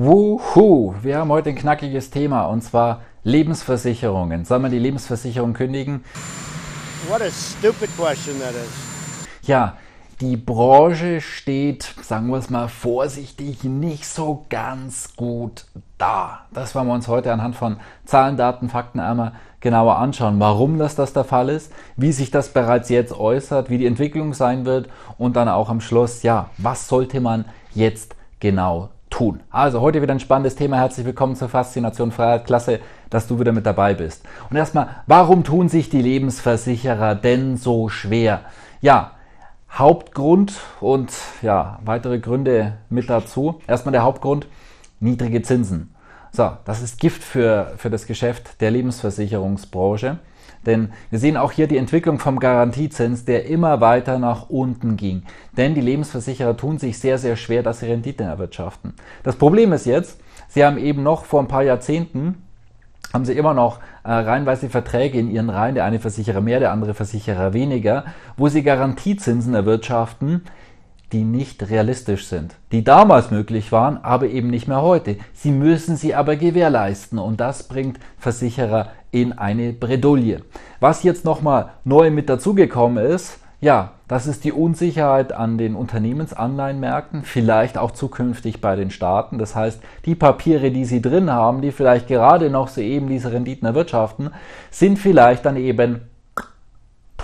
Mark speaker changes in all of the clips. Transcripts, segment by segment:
Speaker 1: Wuhu, wir haben heute ein knackiges Thema und zwar Lebensversicherungen. Soll man die Lebensversicherung kündigen?
Speaker 2: What a stupid question that is.
Speaker 1: Ja, die Branche steht, sagen wir es mal vorsichtig, nicht so ganz gut da. Das wollen wir uns heute anhand von Zahlen, Daten, Fakten einmal genauer anschauen, warum das, das der Fall ist, wie sich das bereits jetzt äußert, wie die Entwicklung sein wird und dann auch am Schluss, ja, was sollte man jetzt genau tun. Also heute wieder ein spannendes Thema. Herzlich willkommen zur Faszination Freiheit. Klasse, dass du wieder mit dabei bist. Und erstmal, warum tun sich die Lebensversicherer denn so schwer? Ja, Hauptgrund und ja, weitere Gründe mit dazu. Erstmal der Hauptgrund, niedrige Zinsen. So, das ist Gift für, für das Geschäft der Lebensversicherungsbranche. Denn wir sehen auch hier die Entwicklung vom Garantiezins, der immer weiter nach unten ging. Denn die Lebensversicherer tun sich sehr, sehr schwer, dass sie Renditen erwirtschaften. Das Problem ist jetzt, sie haben eben noch vor ein paar Jahrzehnten haben sie immer noch äh, reihenweise Verträge in ihren Reihen, der eine Versicherer mehr, der andere Versicherer weniger, wo sie Garantiezinsen erwirtschaften, die nicht realistisch sind, die damals möglich waren, aber eben nicht mehr heute. Sie müssen sie aber gewährleisten und das bringt Versicherer in eine Bredouille. Was jetzt nochmal neu mit dazugekommen ist, ja, das ist die Unsicherheit an den Unternehmensanleihenmärkten, vielleicht auch zukünftig bei den Staaten. Das heißt, die Papiere, die sie drin haben, die vielleicht gerade noch so eben diese Renditen erwirtschaften, sind vielleicht dann eben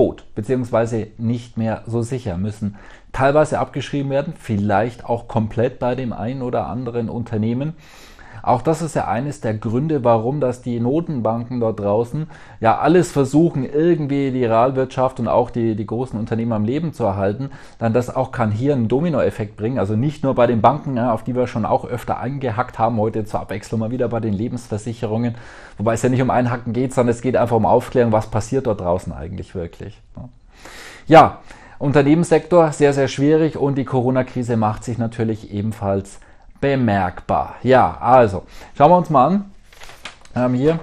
Speaker 1: tot, beziehungsweise nicht mehr so sicher, müssen teilweise abgeschrieben werden, vielleicht auch komplett bei dem einen oder anderen Unternehmen. Auch das ist ja eines der Gründe, warum das die Notenbanken dort draußen ja alles versuchen, irgendwie die Realwirtschaft und auch die, die großen Unternehmen am Leben zu erhalten. Dann das auch kann hier einen Dominoeffekt bringen. Also nicht nur bei den Banken, auf die wir schon auch öfter eingehackt haben, heute zur Abwechslung mal wieder bei den Lebensversicherungen. Wobei es ja nicht um Einhacken geht, sondern es geht einfach um Aufklärung, was passiert dort draußen eigentlich wirklich. Ja, Unternehmenssektor sehr, sehr schwierig und die Corona-Krise macht sich natürlich ebenfalls bemerkbar. Ja, also schauen wir uns mal an. Ähm, hier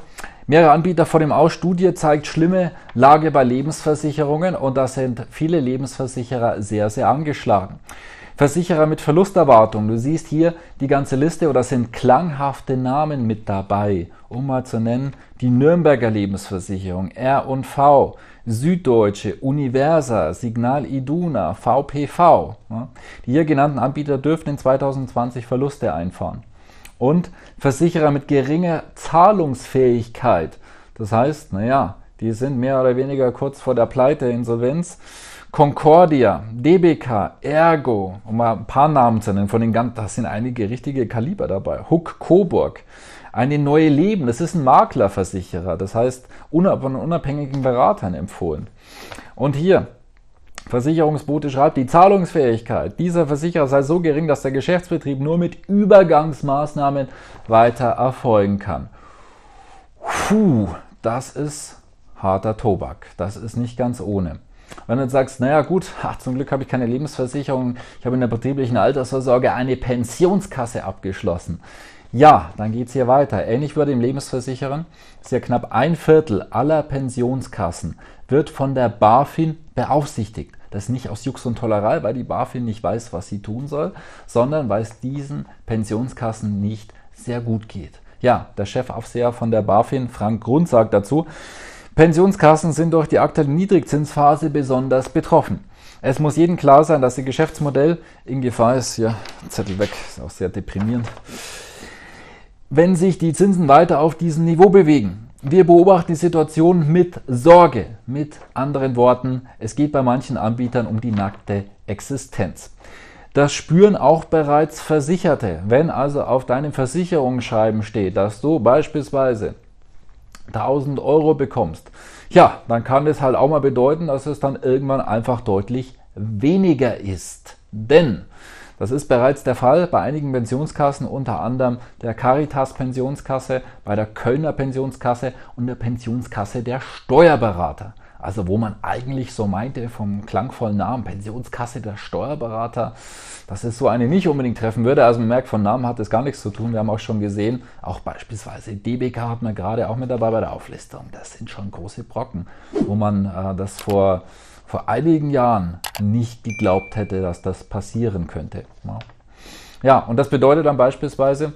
Speaker 1: mehrere Anbieter vor dem Aus. Studie zeigt schlimme Lage bei Lebensversicherungen und da sind viele Lebensversicherer sehr, sehr angeschlagen. Versicherer mit Verlusterwartung. Du siehst hier die ganze Liste oder sind klanghafte Namen mit dabei. Um mal zu nennen, die Nürnberger Lebensversicherung, R&V, Süddeutsche, Universa, Signal Iduna, VPV. Die hier genannten Anbieter dürften in 2020 Verluste einfahren. Und Versicherer mit geringer Zahlungsfähigkeit. Das heißt, naja, die sind mehr oder weniger kurz vor der Pleite, Insolvenz. Concordia, DBK, Ergo, um mal ein paar Namen zu nennen, von den ganzen, da sind einige richtige Kaliber dabei. Huck Coburg, eine neue Leben. Das ist ein Maklerversicherer, das heißt von unabhängigen Beratern empfohlen. Und hier, Versicherungsbote schreibt, die Zahlungsfähigkeit dieser Versicherer sei so gering, dass der Geschäftsbetrieb nur mit Übergangsmaßnahmen weiter erfolgen kann. Puh, das ist harter Tobak. Das ist nicht ganz ohne. Wenn du jetzt sagst, naja gut, ach, zum Glück habe ich keine Lebensversicherung, ich habe in der betrieblichen Altersvorsorge eine Pensionskasse abgeschlossen. Ja, dann geht es hier weiter. Ähnlich würde im Lebensversicherern, ist ja knapp ein Viertel aller Pensionskassen wird von der BaFin beaufsichtigt. Das ist nicht aus Jux und Tollerei, weil die BaFin nicht weiß, was sie tun soll, sondern weil es diesen Pensionskassen nicht sehr gut geht. Ja, der Chefaufseher von der BaFin, Frank Grund, sagt dazu, Pensionskassen sind durch die aktuelle Niedrigzinsphase besonders betroffen. Es muss jedem klar sein, dass ihr Geschäftsmodell in Gefahr ist. Ja, Zettel weg, ist auch sehr deprimierend wenn sich die Zinsen weiter auf diesem Niveau bewegen. Wir beobachten die Situation mit Sorge. Mit anderen Worten, es geht bei manchen Anbietern um die nackte Existenz. Das spüren auch bereits Versicherte. Wenn also auf deinem Versicherungsschreiben steht, dass du beispielsweise 1000 Euro bekommst, ja, dann kann das halt auch mal bedeuten, dass es dann irgendwann einfach deutlich weniger ist. Denn das ist bereits der Fall bei einigen Pensionskassen, unter anderem der Caritas Pensionskasse, bei der Kölner Pensionskasse und der Pensionskasse der Steuerberater. Also wo man eigentlich so meinte vom klangvollen Namen Pensionskasse der Steuerberater, dass es so eine nicht unbedingt treffen würde. Also man merkt, von Namen hat es gar nichts zu tun. Wir haben auch schon gesehen, auch beispielsweise DBK hat man gerade auch mit dabei bei der Auflistung. Das sind schon große Brocken, wo man äh, das vor vor einigen Jahren nicht geglaubt hätte, dass das passieren könnte. Ja, und das bedeutet dann beispielsweise,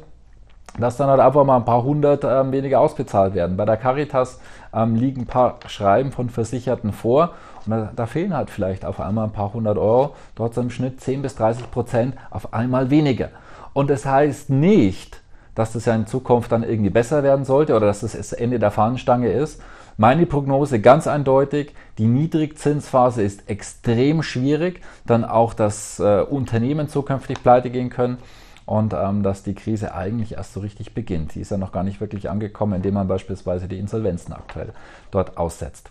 Speaker 1: dass dann halt einfach mal ein paar hundert ähm, weniger ausbezahlt werden. Bei der Caritas ähm, liegen ein paar Schreiben von Versicherten vor und da, da, fehlen halt vielleicht auf einmal ein paar hundert Euro. Sind im Schnitt 10 bis 30 Prozent auf einmal weniger. Und das heißt nicht, dass das ja in Zukunft dann irgendwie besser werden sollte oder dass das das Ende der Fahnenstange ist. Meine Prognose ganz eindeutig, die Niedrigzinsphase ist extrem schwierig, dann auch, dass äh, Unternehmen zukünftig pleite gehen können und ähm, dass die Krise eigentlich erst so richtig beginnt. Die ist ja noch gar nicht wirklich angekommen, indem man beispielsweise die Insolvenzen aktuell dort aussetzt.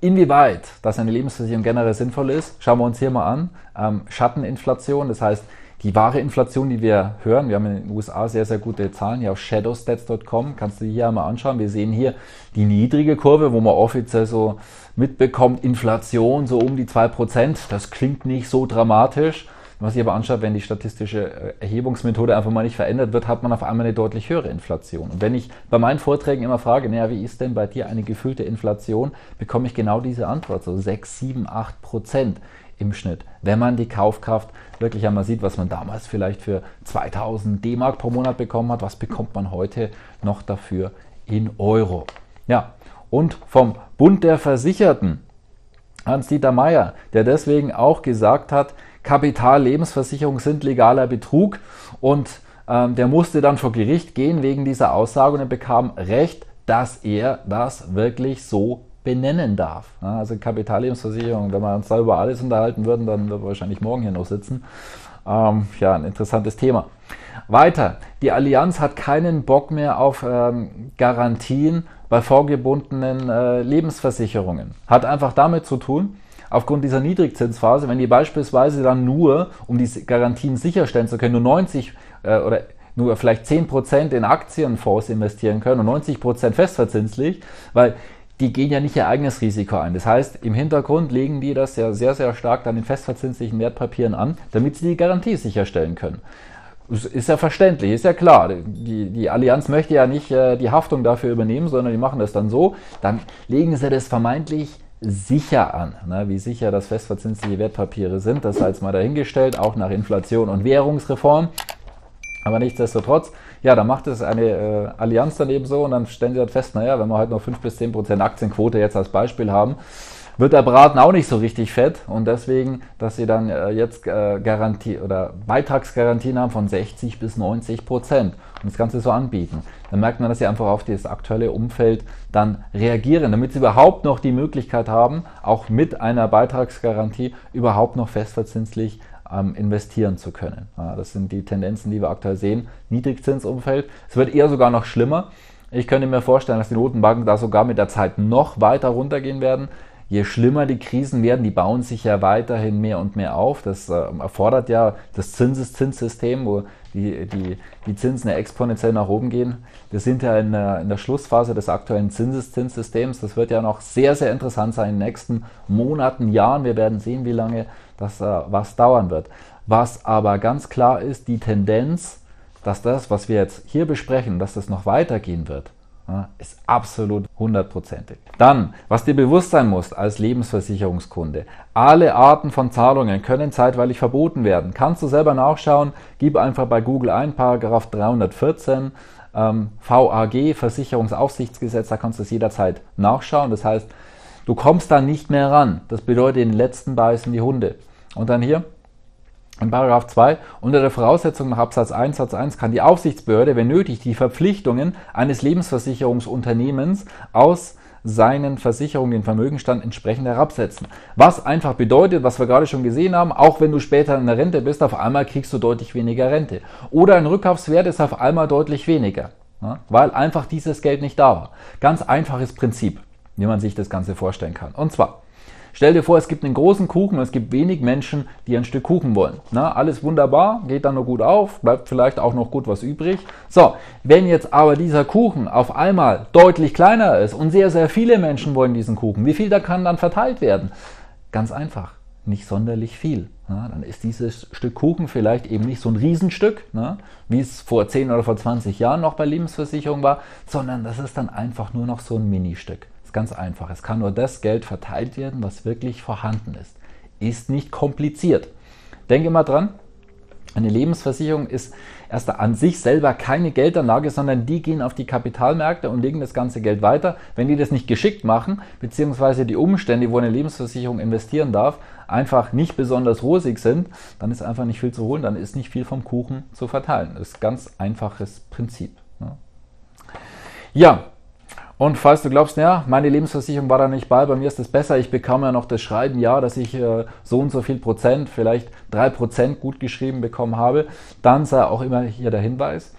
Speaker 1: Inwieweit das eine Lebensversicherung generell sinnvoll ist, schauen wir uns hier mal an. Ähm, Schatteninflation, das heißt, die wahre Inflation, die wir hören, wir haben in den USA sehr, sehr gute Zahlen, hier auf shadowstats.com, kannst du hier einmal anschauen. Wir sehen hier die niedrige Kurve, wo man offiziell so mitbekommt, Inflation so um die 2%. Das klingt nicht so dramatisch. Wenn man sich aber anschaut, wenn die statistische äh, Erhebungsmethode einfach mal nicht verändert wird, hat man auf einmal eine deutlich höhere Inflation. Und wenn ich bei meinen Vorträgen immer frage, naja, wie ist denn bei dir eine gefühlte Inflation, bekomme ich genau diese Antwort, so 6, 7, 8 Prozent im Schnitt. Wenn man die Kaufkraft wirklich einmal sieht, was man damals vielleicht für 2000 D-Mark pro Monat bekommen hat, was bekommt man heute noch dafür in Euro? Ja, und vom Bund der Versicherten, Hans-Dieter Meyer, der deswegen auch gesagt hat, Kapitallebensversicherungen sind legaler Betrug und ähm, der musste dann vor Gericht gehen wegen dieser Aussage und er bekam Recht, dass er das wirklich so benennen darf. Also Kapitallebensversicherung, wenn wir uns da über alles unterhalten würden, dann würden wir wahrscheinlich morgen hier noch sitzen. Ähm, ja, ein interessantes Thema. Weiter, die Allianz hat keinen Bock mehr auf ähm, Garantien bei vorgebundenen äh, Lebensversicherungen. Hat einfach damit zu tun, aufgrund dieser Niedrigzinsphase, wenn die beispielsweise dann nur, um die Garantien sicherstellen zu können, nur 90 äh, oder nur vielleicht 10% in Aktienfonds investieren können und 90% festverzinslich, weil die gehen ja nicht ihr eigenes Risiko ein. Das heißt, im Hintergrund legen die das ja sehr, sehr stark dann in festverzinslichen Wertpapieren an, damit sie die Garantie sicherstellen können. Ist ja verständlich, ist ja klar. Die, die Allianz möchte ja nicht äh, die Haftung dafür übernehmen, sondern die machen das dann so. Dann legen sie das vermeintlich sicher an. Ne? Wie sicher das festverzinsliche Wertpapiere sind, das sei jetzt mal dahingestellt, auch nach Inflation und Währungsreform. Aber nichtsdestotrotz, ja, dann macht es eine äh, Allianz dann eben so und dann stellen sie halt fest, naja, wenn wir halt noch 5 bis 10 Prozent Aktienquote jetzt als Beispiel haben, wird der Braten auch nicht so richtig fett und deswegen, dass sie dann äh, jetzt äh, Garantie oder Beitragsgarantien haben von 60 bis 90 Prozent und das Ganze so anbieten. Dann merkt man, dass sie einfach auf das aktuelle Umfeld dann reagieren, damit sie überhaupt noch die Möglichkeit haben, auch mit einer Beitragsgarantie überhaupt noch festverzinslich ähm, investieren zu können. Das sind die Tendenzen, die wir aktuell sehen. Niedrigzinsumfeld. Es wird eher sogar noch schlimmer. Ich könnte mir vorstellen, dass die Notenbanken da sogar mit der Zeit noch weiter runtergehen werden. Je schlimmer die Krisen werden, die bauen sich ja weiterhin mehr und mehr auf. Das äh, erfordert ja das Zinseszinssystem, wo die, die, die Zinsen ja exponentiell nach oben gehen. Wir sind ja in der, in der Schlussphase des aktuellen Zinseszinssystems. Das wird ja noch sehr, sehr interessant sein in den nächsten Monaten, Jahren. Wir werden sehen, wie lange das äh, was dauern wird. Was aber ganz klar ist, die Tendenz, dass das, was wir jetzt hier besprechen, dass das noch weitergehen wird, ist absolut hundertprozentig. Dann, was dir bewusst sein muss als Lebensversicherungskunde, alle Arten von Zahlungen können zeitweilig verboten werden. Kannst du selber nachschauen, gib einfach bei Google ein, Paragraph 314 ähm, VAG, Versicherungsaufsichtsgesetz, da kannst du es jederzeit nachschauen. Das heißt, du kommst da nicht mehr ran. Das bedeutet, den letzten beißen die Hunde. Und dann hier, in Paragraph 2, unter der Voraussetzung nach Absatz 1 Satz 1 kann die Aufsichtsbehörde, wenn nötig, die Verpflichtungen eines Lebensversicherungsunternehmens aus seinen Versicherungen den Vermögenstand entsprechend herabsetzen. Was einfach bedeutet, was wir gerade schon gesehen haben, auch wenn du später in der Rente bist, auf einmal kriegst du deutlich weniger Rente. Oder ein Rückkaufswert ist auf einmal deutlich weniger, weil einfach dieses Geld nicht da war. Ganz einfaches Prinzip, wie man sich das Ganze vorstellen kann. Und zwar, Stell dir vor, es gibt einen großen Kuchen und es gibt wenig Menschen, die ein Stück Kuchen wollen. Na, alles wunderbar, geht dann nur gut auf, bleibt vielleicht auch noch gut was übrig. So, wenn jetzt aber dieser Kuchen auf einmal deutlich kleiner ist und sehr, sehr viele Menschen wollen diesen Kuchen, wie viel da kann dann verteilt werden? Ganz einfach, nicht sonderlich viel. Na, dann ist dieses Stück Kuchen vielleicht eben nicht so ein Riesenstück, na, wie es vor 10 oder vor 20 Jahren noch bei Lebensversicherung war, sondern das ist dann einfach nur noch so ein Ministück ist ganz einfach. Es kann nur das Geld verteilt werden, was wirklich vorhanden ist. Ist nicht kompliziert. Denke mal dran, Eine Lebensversicherung ist erst an sich selber keine Geldanlage, sondern die gehen auf die Kapitalmärkte und legen das ganze Geld weiter. Wenn die das nicht geschickt machen, beziehungsweise die Umstände, wo eine Lebensversicherung investieren darf, einfach nicht besonders rosig sind, dann ist einfach nicht viel zu holen, dann ist nicht viel vom Kuchen zu verteilen. Das ist ein ganz einfaches Prinzip. Ne? Ja, und falls du glaubst, ja, meine Lebensversicherung war da nicht bei, bei mir ist es besser, ich bekam ja noch das Schreiben, ja, dass ich äh, so und so viel Prozent, vielleicht drei Prozent gut geschrieben bekommen habe, dann sei auch immer hier der Hinweis,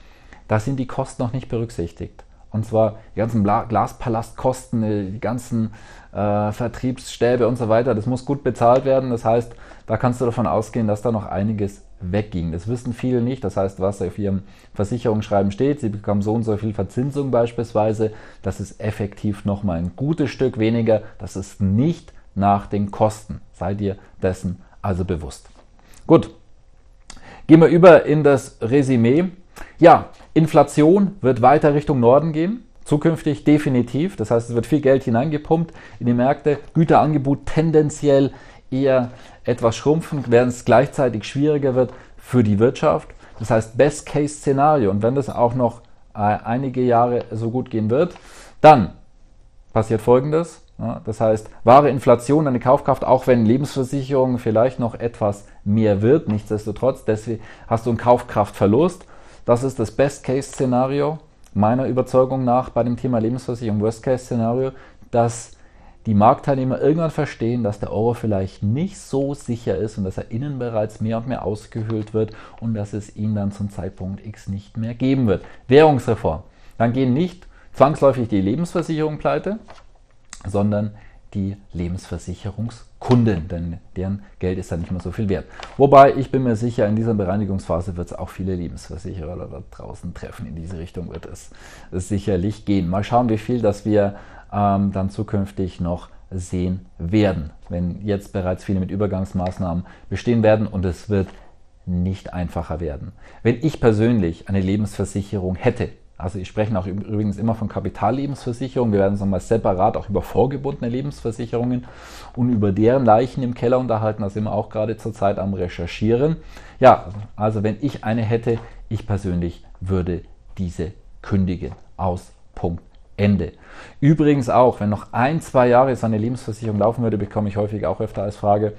Speaker 1: da sind die Kosten noch nicht berücksichtigt. Und zwar die ganzen Glaspalastkosten, äh, die ganzen äh, Vertriebsstäbe und so weiter, das muss gut bezahlt werden. Das heißt, da kannst du davon ausgehen, dass da noch einiges wegging. Das wissen viele nicht. Das heißt, was auf ihrem Versicherungsschreiben steht, sie bekommen so und so viel Verzinsung beispielsweise, das ist effektiv nochmal ein gutes Stück weniger. Das ist nicht nach den Kosten. Sei dir dessen also bewusst. Gut, gehen wir über in das Resümee. Ja, Inflation wird weiter Richtung Norden gehen. Zukünftig definitiv. Das heißt, es wird viel Geld hineingepumpt in die Märkte. Güterangebot tendenziell eher etwas schrumpfen, während es gleichzeitig schwieriger wird für die Wirtschaft. Das heißt, Best-Case-Szenario. Und wenn das auch noch äh, einige Jahre so gut gehen wird, dann passiert Folgendes. Ja, das heißt, wahre Inflation, eine Kaufkraft, auch wenn Lebensversicherung vielleicht noch etwas mehr wird, nichtsdestotrotz, deswegen hast du einen Kaufkraftverlust. Das ist das Best-Case-Szenario meiner Überzeugung nach bei dem Thema Lebensversicherung. Worst-Case-Szenario, dass die Marktteilnehmer irgendwann verstehen, dass der Euro vielleicht nicht so sicher ist und dass er innen bereits mehr und mehr ausgehöhlt wird und dass es ihn dann zum Zeitpunkt X nicht mehr geben wird. Währungsreform. Dann gehen nicht zwangsläufig die Lebensversicherungen pleite, sondern die Lebensversicherungskunden, denn deren Geld ist dann nicht mehr so viel wert. Wobei ich bin mir sicher, in dieser Bereinigungsphase wird es auch viele Lebensversicherer da draußen treffen. In diese Richtung wird es sicherlich gehen. Mal schauen, wie viel das wir ähm, dann zukünftig noch sehen werden, wenn jetzt bereits viele mit Übergangsmaßnahmen bestehen werden und es wird nicht einfacher werden. Wenn ich persönlich eine Lebensversicherung hätte, also ich spreche auch übrigens immer von Kapitallebensversicherungen, wir werden uns nochmal separat auch über vorgebundene Lebensversicherungen und über deren Leichen im Keller unterhalten, da sind wir auch gerade zurzeit am Recherchieren. Ja, also wenn ich eine hätte, ich persönlich würde diese kündigen. Aus Punkt Ende. Übrigens auch, wenn noch ein, zwei Jahre so eine Lebensversicherung laufen würde, bekomme ich häufig auch öfter als Frage,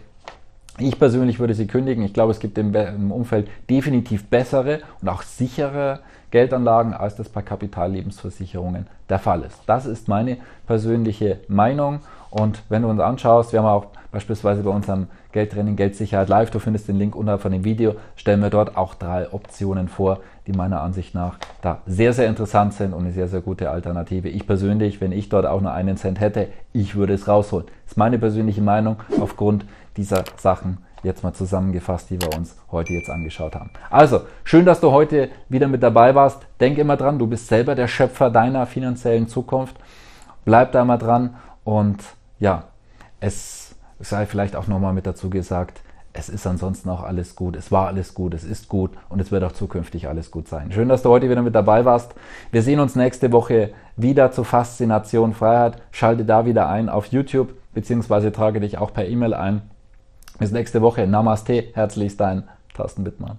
Speaker 1: ich persönlich würde sie kündigen. Ich glaube, es gibt im, Umfeld definitiv bessere und auch sichere Geldanlagen, als das bei Kapitallebensversicherungen der Fall ist. Das ist meine persönliche Meinung. Und wenn du uns anschaust, wir haben auch beispielsweise bei unserem Geldtraining Geldsicherheit Live, du findest den Link unterhalb von dem Video, stellen wir dort auch drei Optionen vor, die meiner Ansicht nach da sehr, sehr interessant sind und eine sehr, sehr gute Alternative. Ich persönlich, wenn ich dort auch nur einen Cent hätte, ich würde es rausholen. Das ist meine persönliche Meinung aufgrund dieser Sachen jetzt mal zusammengefasst, die wir uns heute jetzt angeschaut haben. Also, schön, dass du heute wieder mit dabei warst. Denk immer dran, du bist selber der Schöpfer deiner finanziellen Zukunft. Bleib da mal dran und ja, es sei vielleicht auch nochmal mit dazu gesagt, es ist ansonsten auch alles gut. Es war alles gut, es ist gut und es wird auch zukünftig alles gut sein. Schön, dass du heute wieder mit dabei warst. Wir sehen uns nächste Woche wieder zu Faszination Freiheit. Schalte da wieder ein auf YouTube, beziehungsweise trage dich auch per E-Mail ein. Bis nächste Woche. Namaste. Herzlichst dein Thorsten Wittmann.